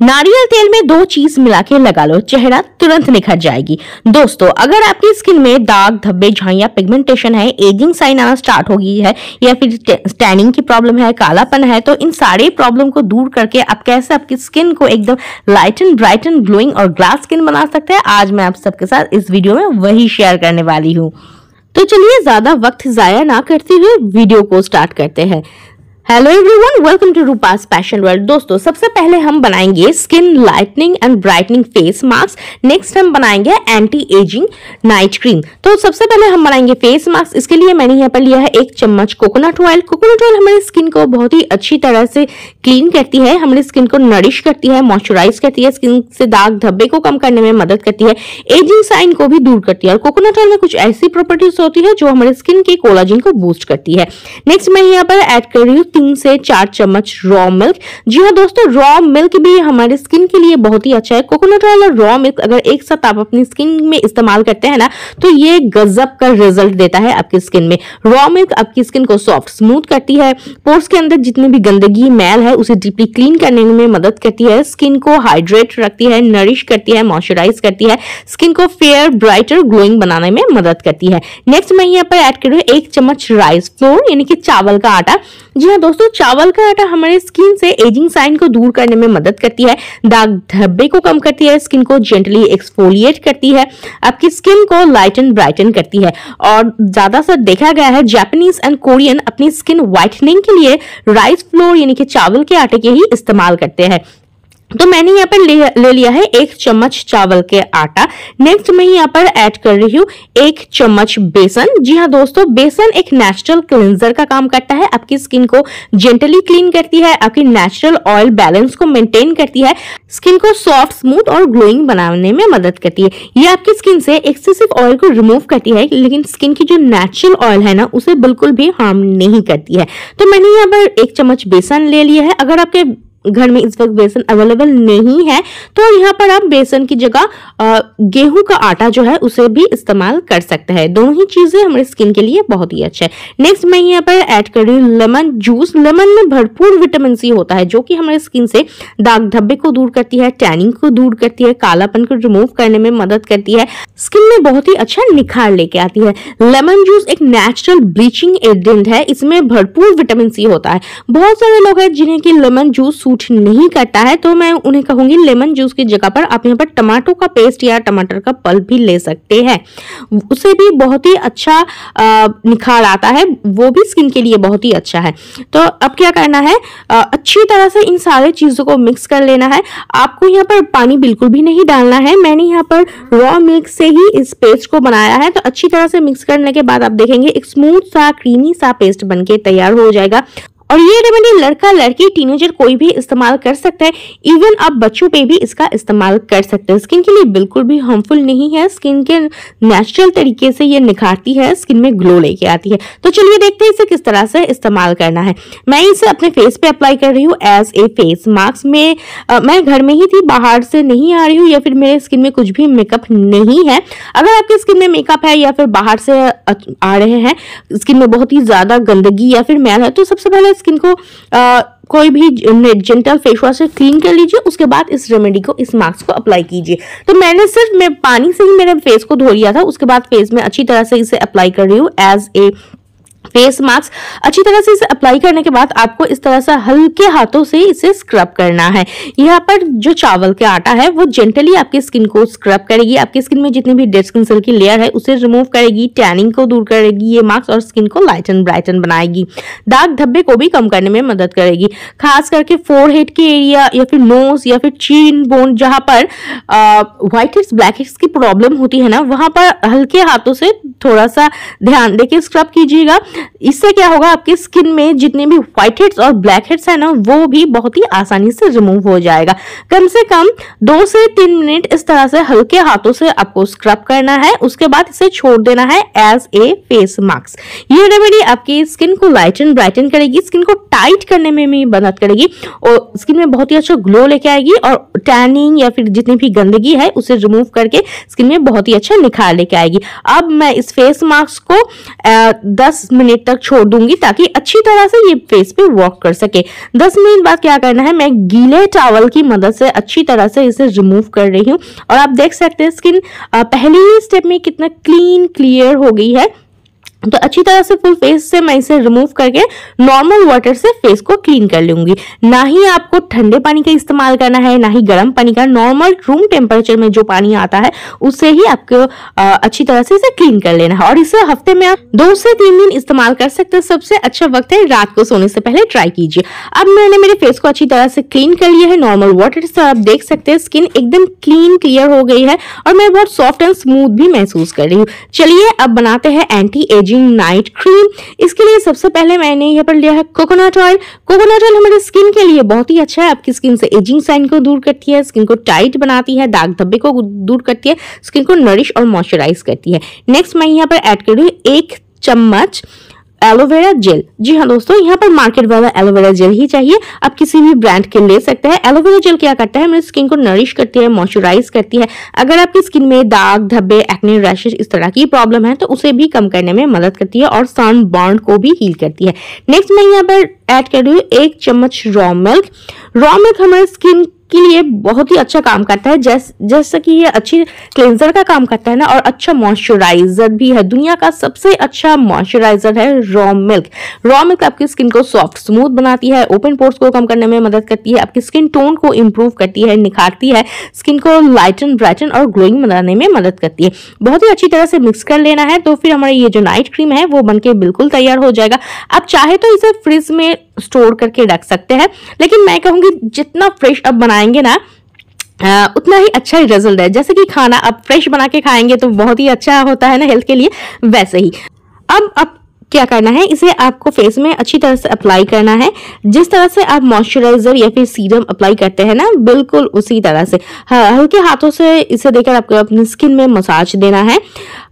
नारियल तेल में दो चीज़ मिला के लगा लो, चेहरा तुरंत निखर जाएगी। दोस्तों, अगर आपकी स्किन में दाग, धब्बे, झाइया, पिगमेंटेशन है एजिंग साइन आना स्टार्ट हो गई है, या फिर टैनिंग की प्रॉब्लम है, कालापन है तो इन सारे प्रॉब्लम को दूर करके आप कैसे आपकी स्किन को एकदम light and bright and glowing और ग्लास स्किन बना सकते हैं, आज मैं आप सबके साथ इस वीडियो में वही शेयर करने वाली हूँ। तो चलिए, ज़्यादा वक्त जाया ना करते हुए वीडियो को स्टार्ट करते हैं। Hello everyone welcome to Rupa's passion world दोस्तों, सबसे पहले हम बनाएँगे skin lightening and brightening face mask next हम बनाएँगे एंटी एजिंग नाइट क्रीम तो सबसे पहले हम बनाएँगे फेस मास्क इसके लिए मैंने यहाँ पर लिया है एक चम्मच कोकोनट ऑयल कोकोनट ऑयल हमारी स्किन को बहुत ही अच्छी तरह से क्लीन करती है, हमारी स्किन को नरिश करती है मॉइस्चराइज करती है स्किन से दाग धब्बे को कम करने में मदद करती है एजिंग साइन को भी दूर करती है। और कोकोनट ऑयल में कुछ ऐसी प्रॉपर्टीज़ होती है जो हमारे स्किन के कोलाजिन को बूस्ट करती है। नेक्स्ट मैं यहाँ पर एड कर रही हूँ तीन से चार चम्मच रॉ मिल्क जी हाँ दोस्तों रॉ मिल्क भी हमारे स्किन के लिए बहुत ही अच्छा है। कोकोनट ऑयल और रॉ मिल्क अगर एक साथ आप अपनी स्किन में इस्तेमाल करते हैं ना तो ये गजब का रिज़ल्ट देता है आपकी स्किन में। रॉ मिल्क आपकी स्किन को सॉफ्ट स्मूथ करती है। पोर्स के अंदर जितनी भी गंदगी, मैल है, उसे डीपली क्लीन करने में मदद करती है। स्किन को हाइड्रेट रखती है नरिश करती है मॉइस्चराइज करती है। स्किन को फेयर ब्राइटर ग्लोइंग बनाने में मदद करती है। नेक्स्ट मैं यहाँ पर ऐड कर रही हूँ एक चम्मच राइस फ्लोर यानी कि चावल का आटा। जी हाँ दोस्तों, चावल का आटा हमारे स्किन से एजिंग साइन को दूर करने में मदद करती है। दाग धब्बे को कम करती है स्किन को जेंटली एक्सफोलिएट करती है। आपकी स्किन को लाइट एंड ब्राइटन करती है। और ज़्यादा सर देखा गया है जापानीज एंड कोरियन अपनी स्किन व्हाइटनिंग के लिए राइस फ्लोर यानी कि चावल के आटे के ही इस्तेमाल करते हैं। तो मैंने यहाँ पर ले, ले लिया है एक चम्मच चावल के आटा। नेक्स्ट मैं यहाँ पर ऐड कर रही हूँ एक चम्मच बेसन। जी हाँ दोस्तों बेसन एक नेचुरल क्लिनजर का काम करता है। आपकी स्किन को जेंटली क्लीन करती है आपकी नेचुरल ऑयल बैलेंस को मेंटेन करती है। स्किन को सॉफ्ट स्मूथ और ग्लोइंग बनाने में मदद करती है। ये आपकी स्किन से एक्सेसिव ऑयल को रिमूव करती है लेकिन स्किन की जो नेचुरल ऑयल है ना उसे बिल्कुल भी हार्म नहीं करती है। तो मैंने यहाँ पर एक चम्मच बेसन ले लिया है। अगर आपके घर में इस वक्त बेसन अवेलेबल नहीं है तो यहाँ पर आप बेसन की जगह गेहूँ का आटा जो है, उसे भी इस्तेमाल कर सकते हैं। दोनों ही चीज़ें हमारे स्किन के लिए बहुत ही अच्छा है। नेक्स्ट मैं यहाँ पर ऐड कर रही हूँ लेमन जूस लेमन में भरपूर विटामिन सी होता है, जो कि हमारे स्किन से दाग धब्बे को दूर करती है टैनिंग को दूर करती है, कालापन को रिमूव करने में मदद करती है स्किन में बहुत ही अच्छा निखार लेके आती है। लेमन जूस एक नेचुरल ब्लीचिंग एजेंट है, इसमें भरपूर विटामिन सी होता है। बहुत सारे लोग हैं जिन्हें की लेमन जूस सूट नहीं करता है तो मैं उन्हें कहूँगी लेमन जूस की जगह पर आप यहाँ पर टमाटो का पेस्ट या टमाटर का पल्प भी ले सकते हैं। उसे भी बहुत ही अच्छा निखार आता है वो भी स्किन के लिए बहुत ही अच्छा है। तो अब क्या करना है आ, अच्छी तरह से इन सारे चीज़ों को मिक्स कर लेना है। आपको यहाँ पर पानी बिल्कुल भी नहीं डालना है मैंने यहाँ पर रॉ मिल्क से ही इस पेस्ट को बनाया है तो अच्छी तरह से मिक्स करने के बाद आप देखेंगे एक स्मूथ सा क्रीमी सा पेस्ट बनके तैयार हो जाएगा। और ये रेमेडी लड़का लड़की टीनेजर कोई भी इस्तेमाल कर सकता है इवन आप बच्चों पे भी इसका इस्तेमाल कर सकते हैं। स्किन के लिए बिल्कुल भी हार्मफुल नहीं है। स्किन के नेचुरल तरीके से ये निखारती है स्किन में ग्लो लेके आती है। तो चलिए देखते हैं इसे किस तरह से इस्तेमाल करना है। मैं इसे अपने फेस पे अप्लाई कर रही हूँ एज ए फेस मास्क में। आ, मैं घर में ही थी बाहर से नहीं आ रही हूँ या फिर मेरे स्किन में कुछ भी मेकअप नहीं है। अगर आपकी स्किन में मेकअप है या फिर बाहर से आ रहे हैं स्किन में बहुत ही ज़्यादा गंदगी या फिर मैल है तो सबसे पहले स्किन को आ, कोई भी जेंटल फेस वॉश से क्लीन कर लीजिए उसके बाद इस रेमेडी को इस मास्क को अप्लाई कीजिए। तो मैंने सिर्फ़ मैं पानी से ही मेरे फेस को धो लिया था उसके बाद फेस में अच्छी तरह से इसे अप्लाई कर रही हूँ एज ए फेस मास्क। अच्छी तरह से इसे अप्लाई करने के बाद आपको इस तरह से हल्के हाथों से इसे स्क्रब करना है। यहाँ पर जो चावल का आटा है, वो जेंटली आपकी स्किन को स्क्रब करेगी। आपकी स्किन में जितनी भी डेड स्किन सेल की लेयर है, उसे रिमूव करेगी टैनिंग को दूर करेगी ये मास्क और स्किन को लाइट एंड ब्राइटन बनाएगी। दाग धब्बे को भी कम करने में मदद करेगी। खास करके फोर हेड के एरिया या फिर नोज़ या फिर चीन बोन जहाँ पर व्हाइट हेड्स ब्लैक हेड्स की प्रॉब्लम होती है ना, वहाँ पर हल्के हाथों से थोड़ा सा ध्यान देके स्क्रब कीजिएगा। इससे क्या होगा, आपकी स्किन में जितने भी व्हाइट हेड्स और ब्लैक हेड्स है ना, वो भी बहुत ही आसानी से रिमूव हो जाएगा। कम से कम दो से तीन मिनट इस तरह से हल्के हाथों से आपको स्क्रब करना है। उसके बाद इसे छोड़ देना है एज ए फेस मास्क ये रेमेडी आपकी स्किन को लाइटन ब्राइटन करेगी स्किन को टाइट करने में भी मदद करेगी और स्किन में बहुत ही अच्छा ग्लो लेके आएगी और टैनिंग या फिर जितनी भी गंदगी है, उसे रिमूव करके स्किन में बहुत ही अच्छा निखार लेके आएगी। अब मैं इस फेस मास्क को दस मिनट तक छोड़ दूँगी ताकि अच्छी तरह से ये फेस पे वॉक कर सके। 10 मिनट बाद क्या करना है, मैं गीले टावल की मदद से अच्छी तरह से इसे रिमूव कर रही हूँ। और आप देख सकते हैं स्किन पहले ही स्टेप में कितना क्लीन क्लियर हो गई है। तो अच्छी तरह से फुल फेस से मैं इसे रिमूव करके नॉर्मल वाटर से फेस को क्लीन कर लूँगी। ना ही आपको ठंडे पानी का इस्तेमाल करना है, ना ही गर्म पानी का नॉर्मल रूम टेम्परेचर में जो पानी आता है उससे ही आपको अच्छी तरह से इसे क्लीन कर लेना है। और इसे हफ़्ते में आप दो से तीन दिन इस्तेमाल कर सकते हैं। सबसे अच्छा वक्त है रात को सोने से पहले ट्राई कीजिए। अब मैंने मेरे फेस को अच्छी तरह से क्लीन कर लिया है नॉर्मल वाटर से आप देख सकते हैं स्किन एकदम क्लीन क्लियर हो गई है और मैं बहुत सॉफ्ट एंड स्मूथ भी महसूस कर रही हूँ। चलिए अब बनाते हैं anti ageing ageing night cream इसके लिए सबसे पहले मैंने यहाँ पर लिया है कोकोनट ऑयल कोकोनट ऑयल हमारे स्किन के लिए बहुत ही अच्छा है। आपकी स्किन से एजिंग साइन को दूर करती है स्किन को टाइट बनाती है, दाग धब्बे को दूर करती है स्किन को नरिश और मॉइस्चराइज करती है। नेक्स्ट मैं यहाँ पर एड कर एक चम्मच एलोवेरा जेल। जी हाँ दोस्तों, यहाँ पर मार्केट वाला एलोवेरा जेल ही चाहिए। आप किसी भी ब्रांड के ले सकते हैं। एलोवेरा जेल क्या करता है? मेरी स्किन को नरिश करती है मॉइस्चराइज करती है। अगर आपकी स्किन में दाग, धब्बे एक्ने रैशेज इस तरह की प्रॉब्लम है तो उसे भी कम करने में मदद करती है और सन बॉन्ड को भी हील करती है। नेक्स्ट मैं यहाँ पर ऐड कर रही हूँ एक चम्मच रॉ मिल्क रॉ मिल्क हमारे स्किन के लिए बहुत ही अच्छा काम करता है, जैस, जैसा कि ये अच्छी क्लेंजर का काम करता है ना, और अच्छा मॉइस्चराइजर भी है। दुनिया का सबसे अच्छा मॉइस्चराइजर है रॉ मिल्क रॉ मिल्क आपकी स्किन को सॉफ्ट स्मूथ बनाती है ओपन पोर्स को कम करने में मदद करती है, आपकी स्किन टोन को इम्प्रूव करती है, निखारती है स्किन को लाइटन ब्राइटन और ग्लोइंग बनाने में मदद करती है। बहुत ही अच्छी तरह से मिक्स कर लेना है तो फिर हमारा ये जो नाइट क्रीम है, वो बनके बिल्कुल तैयार हो जाएगा। आप चाहे तो इसे फ्रिज में स्टोर करके रख सकते हैं। लेकिन मैं कहूँगी जितना फ्रेश अब बनाएँगे ना आ, उतना ही अच्छा ही रिज़ल्ट है। जैसे कि खाना अब फ्रेश बना के खाएँगे तो बहुत ही अच्छा होता है ना हेल्थ के लिए वैसे ही। अब अब क्या करना है? इसे आपको फेस में अच्छी तरह से अप्लाई करना है। जिस तरह से आप मॉइस्चराइजर या फिर सीरम अप्लाई करते हैं ना बिल्कुल उसी तरह से। हल्के हाथों से इसे देकर आपको अपनी स्किन में मसाज देना है।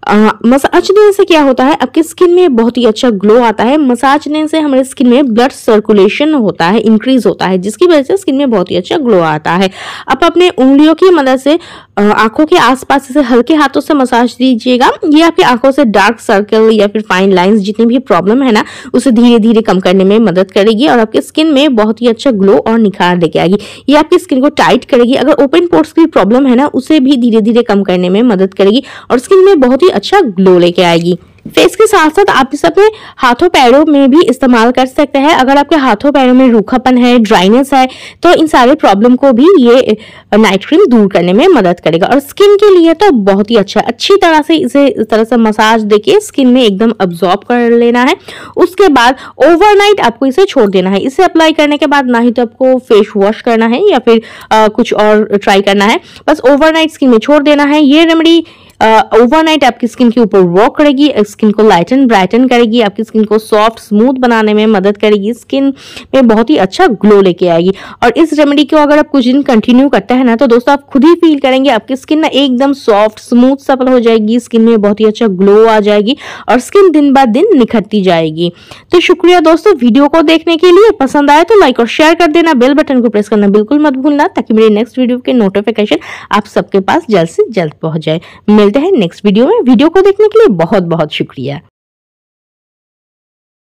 मसाज देने से क्या होता है? आपके स्किन में बहुत ही अच्छा ग्लो आता है। मसाज देने से हमारे स्किन में ब्लड सर्कुलेशन होता है इंक्रीज होता है, जिसकी वजह से स्किन में बहुत ही अच्छा ग्लो आता है। आप अपने उंगलियों की मदद से आँखों के आसपास इसे हल्के हाथों से मसाज दीजिएगा। ये आपकी आँखों से डार्क सर्कल या फिर फाइन लाइंस जितनी भी प्रॉब्लम है ना, उसे धीरे धीरे कम करने में मदद करेगी और आपकी स्किन में बहुत ही अच्छा ग्लो और निखार लेके आएगी। ये आपकी स्किन को टाइट करेगी। अगर ओपन पोर्ट्स की प्रॉब्लम है ना, उसे भी धीरे धीरे कम करने में मदद करेगी और स्किन में बहुत ही अच्छा ग्लो लेके आएगी। फेस के साथ साथ आप इसे अपने हाथों पैरों में भी इस्तेमाल कर सकते हैं। अगर आपके हाथों पैरों में रूखापन है ड्राइनेस है तो इन सारे प्रॉब्लम को भी ये नाइट क्रीम दूर करने में मदद करेगा। और स्किन के लिए तो बहुत ही अच्छा अच्छी तरह से इसे इस तरह से मसाज देके स्किन में एकदम अब्जॉर्ब कर लेना है। उसके बाद ओवरनाइट आपको इसे छोड़ देना है। इसे अप्लाई करने के बाद ना ही तो आपको फेस वॉश करना है या फिर आ, कुछ और ट्राई करना है। बस ओवरनाइट स्किन में छोड़ देना है। ये रेमेडी ओवरनाइट आपकी स्किन के ऊपर वर्क करेगी। स्किन को लाइटन ब्राइटन करेगी, आपकी स्किन को सॉफ्ट स्मूथ बनाने में मदद करेगी स्किन में बहुत ही अच्छा ग्लो लेके आएगी। और इस रेमेडी को अगर आप कुछ दिन कंटिन्यू करते हैं ना तो दोस्तों आप खुद ही फील करेंगे, आपकी स्किन ना एकदम सॉफ्ट स्मूथ सफल हो जाएगी स्किन में बहुत ही अच्छा ग्लो आ जाएगी और स्किन दिन ब दिन निखरती जाएगी। तो शुक्रिया दोस्तों वीडियो को देखने के लिए। पसंद आए तो लाइक और शेयर कर देना बेल बटन को प्रेस करना बिल्कुल मत भूलना, ताकि मेरे नेक्स्ट वीडियो के नोटिफिकेशन आप सबके पास जल्द से जल्द पहुँच जाए। मिलते हैं नेक्स्ट वीडियो में। वीडियो को देखने के लिए बहुत बहुत शुक्रिया। শুক্রিয়া